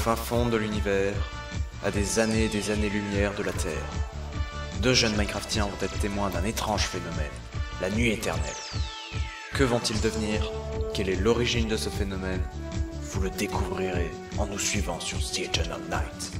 fin fond de l'univers, à des années et des années-lumière de la Terre, deux jeunes Minecraftiens vont être témoins d'un étrange phénomène, la nuit éternelle. Que vont-ils devenir? Quelle est l'origine de ce phénomène? Vous le découvrirez en nous suivant sur The Eternal Night.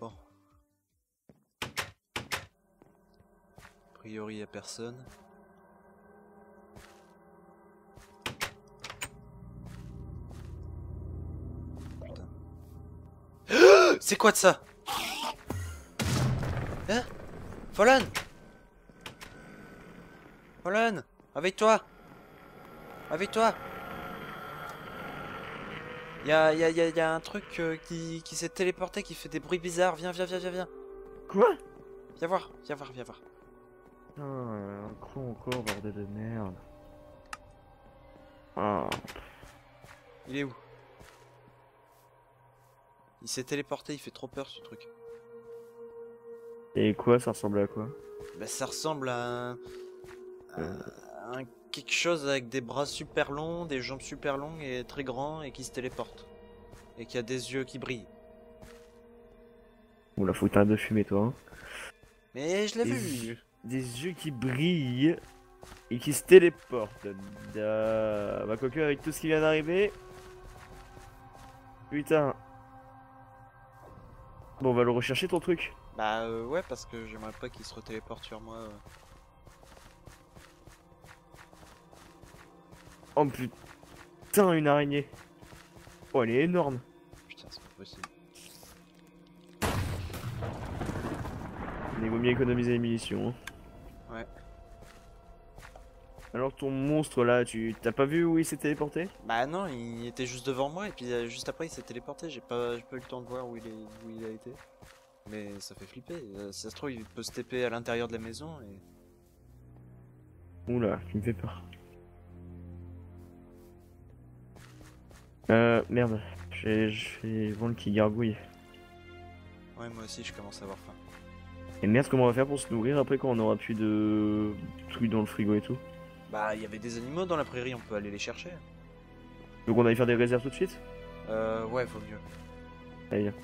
A priori, personne. C'est quoi de ça Hein Fallen Fallen Avec toi Avec toi Y'a y a, y a- y a un truc euh, qui, qui s'est téléporté, qui fait des bruits bizarres. Viens, viens, viens, viens, viens. Quoi Viens voir, viens voir, viens voir. Putain, un con encore, bordel de merde. Ah, Il est où? Il s'est téléporté, il fait trop peur ce truc. Et quoi, ça ressemble à quoi? Bah ça ressemble à un... à un quelque chose avec des bras super longs, des jambes super longues et très grands et qui se téléporte. Et qui a des yeux qui brillent. Oula, faut que de fumer, toi. hein. Mais je l'ai vu. Des yeux qui brillent et qui se téléportent. Da... Bah, quoique, avec tout ce qui vient d'arriver. Putain. Bon, on va le rechercher ton truc. Bah euh, ouais parce que j'aimerais pas qu'il se retéléporte sur moi. euh. Oh putain, une araignée. Oh, elle est énorme. Putain c'est pas possible. Mais il vaut mieux économiser les munitions. hein. Alors ton monstre là, tu t'as pas vu où il s'est téléporté? Bah non, il était juste devant moi et puis euh, juste après il s'est téléporté. J'ai pas, j'ai pas eu le temps de voir où il, est, où il a été. Mais ça fait flipper. euh, si ça se trouve, il peut se TP à l'intérieur de la maison et. Oula, tu me fais peur. Euh, merde. J'ai j'ai ventre qui gargouille. Ouais, moi aussi je commence à avoir faim. Et merde, comment on va faire pour se nourrir après quand on aura plus de trucs dans le frigo et tout? Bah, il y avait des animaux dans la prairie, on peut aller les chercher. Donc on aille faire des réserves tout de suite? Euh, ouais, vaut mieux. Allez, viens.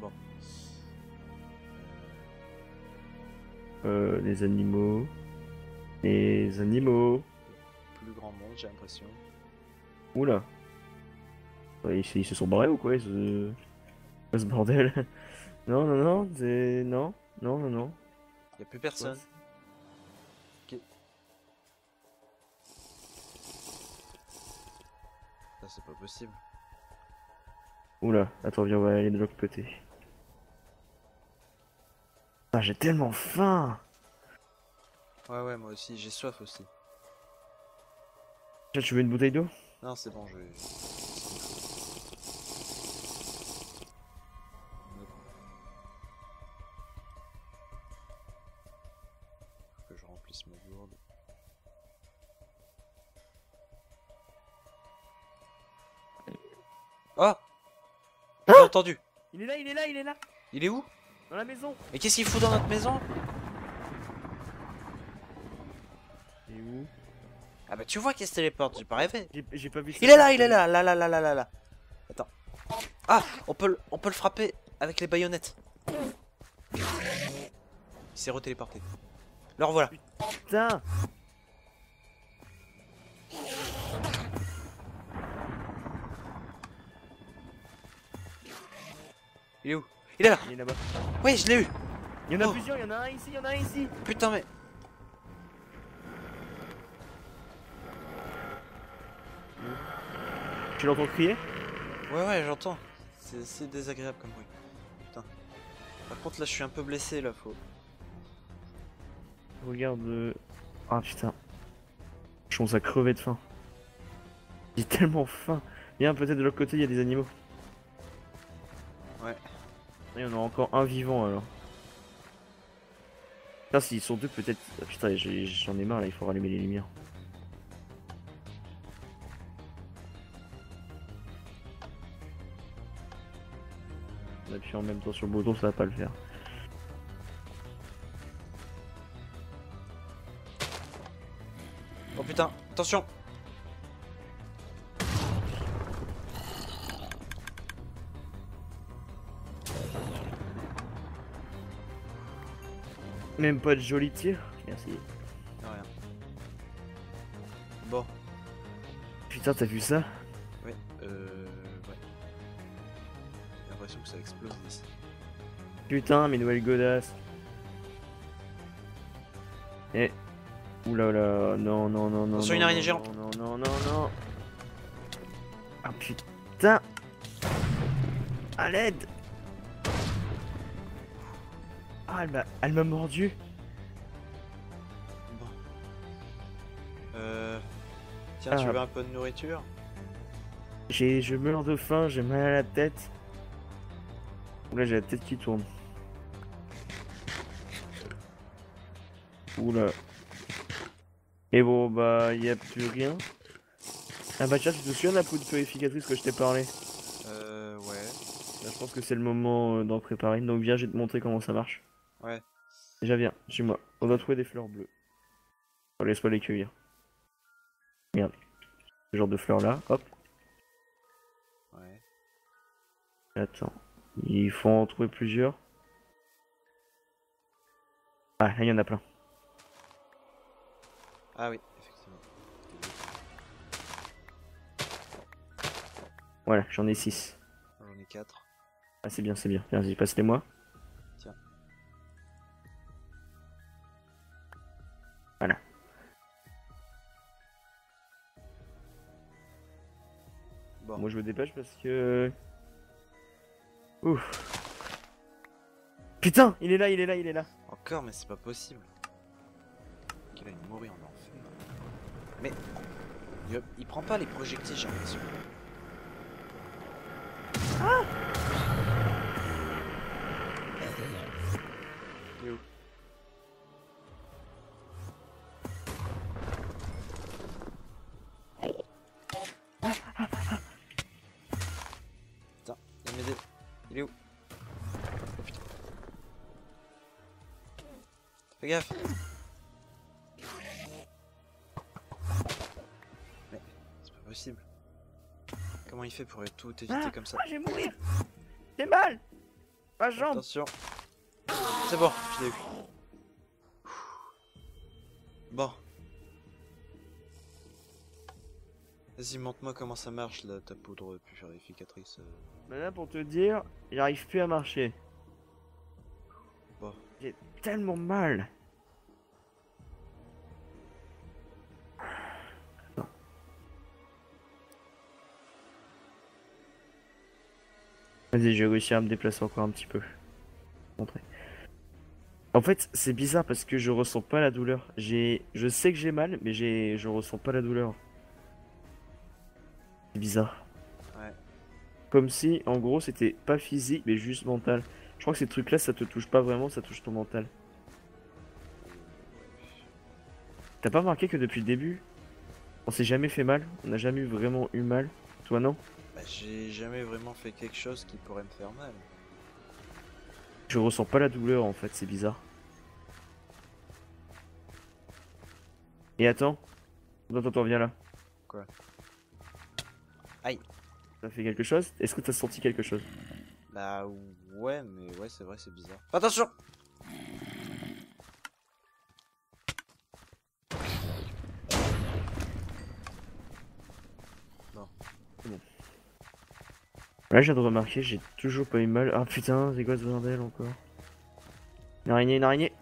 Bon. Euh, les animaux. Les animaux. Plus grand monde, j'ai l'impression. Oula. Ils, ils se sont barrés ou quoi? Ce... ce bordel Non, non, non, c'est... Non, non, non, non. Y a plus personne. Ça, c'est pas possible. Oula, attends, viens, on va aller de l'autre côté. Ah, j'ai tellement faim Ouais, ouais, moi aussi, j'ai soif aussi. Tiens, tu veux une bouteille d'eau? Non, c'est bon, je vais. Entendu Il est là, il est là, il est là Il est où? Dans la maison Mais qu'est-ce qu'il fout dans notre maison? Il est où? Ah bah tu vois qu'il se téléporte, j'ai pas rêvé. J'ai pas vu. Il est là, il est là, là, là, là, là, là, là. Attends. Ah, on peut, le- on peut le frapper avec les baïonnettes. Il s'est retéléporté. Le revoilà. Putain Il est où? Il est là. Il est là-bas. Oui, je l'ai eu. Il y en a Oh. plusieurs, il y en a un ici, il y en a un ici Putain, mais. Tu l'entends crier? Ouais, ouais, j'entends. C'est c'est désagréable comme bruit. Putain. Par contre, là, je suis un peu blessé, là, faut. Regarde... euh, Ah putain. Je commence à crever de faim. J'ai tellement faim. Viens, peut-être de l'autre côté, il y a des animaux. Il y en a encore un vivant alors. Putain, s'ils sont deux, peut-être. Ah, putain, j'en ai marre là, il faut rallumer les lumières. On appuie en même temps sur le bouton, ça va pas le faire. putain, attention Même pas de joli tir. Merci. Rien. Bon, Putain, t'as vu ça? Ouais, euh... Ouais. J'ai l'impression que ça explose d'ici. Putain, mes nouvelles godasses. Eh. Oula là, non, non, non, non. Non, une araignée non, géante. Non, non, non, non. Ah putain. À l'aide. Elle m'a, elle m'a mordu. Bon. Euh... Tiens, tu Ah. veux un peu de nourriture? J'ai, je meurs de faim, j'ai mal à la tête. Oula, j'ai la tête qui tourne. Oula. Et bon, bah, y a plus rien. Ah bah tiens, tu te souviens de la poudre purificatrice que je t'ai parlé? Euh... Ouais. Là, je pense que c'est le moment euh, d'en préparer. Donc viens, je vais te montrer comment ça marche. Ouais. Déjà viens, chez moi. On doit trouver des fleurs bleues. Oh, Laisse-moi les cueillir. Merde. Ce genre de fleurs là, hop. Ouais. Attends. Il faut en trouver plusieurs. Ah, là, il y en a plein. Ah oui, effectivement. Voilà, j'en ai 6. J'en ai 4. Ah, c'est bien, c'est bien. Vas-y, passe-les-moi. Dépêche parce que. Ouf. Putain, il est là, il est là, il est là. Encore, mais c'est pas possible. Qu'il aille mourir en enfer. Mais. Il, prend pas les projectiles, j'ai l'impression. Fais gaffe. Mais c'est pas possible. Comment il fait pour tout éviter Ah, comme ça Ah, je vais mourir. J'ai mal. Ma jambe. Attention. C'est bon, je l'ai eu. Bon. Vas-y, montre-moi comment ça marche là, ta poudre purificatrice. euh. Maintenant, pour te dire, j'arrive plus à marcher. Bon. J'ai tellement mal. Vas-y, j'ai réussi à me déplacer encore un petit peu. Montrer. En fait, c'est bizarre parce que je ressens pas la douleur. J'ai, je sais que j'ai mal, mais j'ai, je ressens pas la douleur. C'est bizarre. Ouais. Comme si, en gros, c'était pas physique, mais juste mental. Je crois que ces trucs-là, ça te touche pas vraiment, ça touche ton mental. T'as pas remarqué que depuis le début, on s'est jamais fait mal On n'a jamais vraiment eu mal Toi, non? J'ai jamais vraiment fait quelque chose qui pourrait me faire mal. Je ressens pas la douleur en fait, c'est bizarre. Et attends. Attends, attends, viens là. Quoi? Aïe. Ça fait quelque chose? Est-ce que t'as senti quelque chose? Bah ouais, mais ouais, c'est vrai, c'est bizarre. Attention Là, de remarquer, j'ai toujours pas eu mal. Ah putain, c'est quoi ce bordel encore Une araignée, une araignée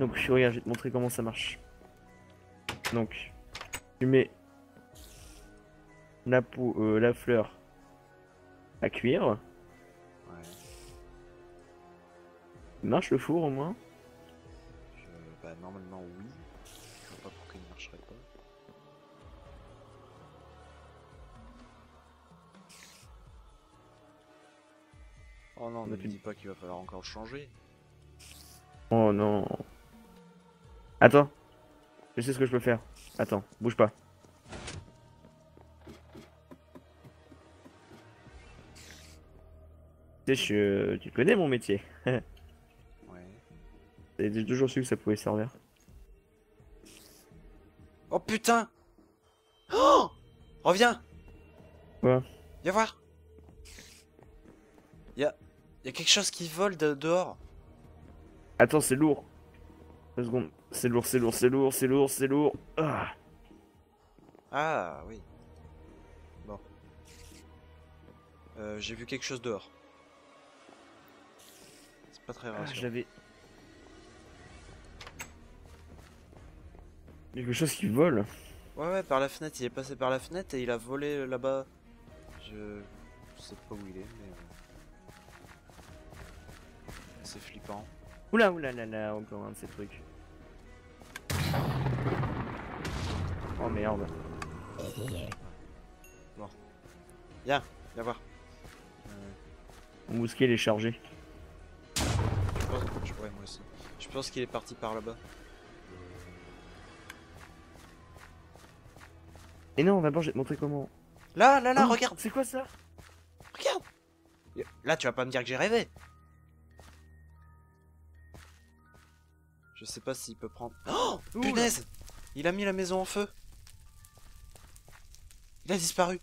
Donc, regarde, je vais te montrer comment ça marche. Donc, tu mets la peau, euh, la fleur à cuire. Ouais. Il marche le four au moins Je... Bah normalement oui. Oh non, On ne me dis pas qu'il va falloir encore changer. Oh non. Attends. Je sais ce que je peux faire. Attends, bouge pas. Tu sais, je... tu connais mon métier. Ouais. J'ai toujours su que ça pouvait servir. putain Oh Reviens Quoi? Viens voir Y'a... Y a quelque chose qui vole de- dehors. Attends, c'est lourd. Deux secondes. C'est lourd, c'est lourd, c'est lourd, c'est lourd, c'est lourd. Ah. Ah oui. Bon. Euh, j'ai vu quelque chose dehors. C'est pas très Ah, rassurant. J'avais. Quelque chose qui vole. Ouais, ouais, par la fenêtre. Il est passé par la fenêtre et il a volé euh, là-bas. Je... je sais pas où il est, mais. C'est flippant. Oula, oula, là, là, encore un de ces trucs. Oh merde. Viens, viens voir. Euh, Mon mousquet il est chargé. je pense... je- Ouais, moi aussi. Je pense qu'il est parti par là-bas. Et non, d'abord, je vais te montrer comment. Là, là, là, Oh, regarde C'est quoi ça? Regarde Là, tu vas pas me dire que j'ai rêvé Je sais pas s'il peut prendre... Oh Oula. Punaise. Il a mis la maison en feu. Il a disparu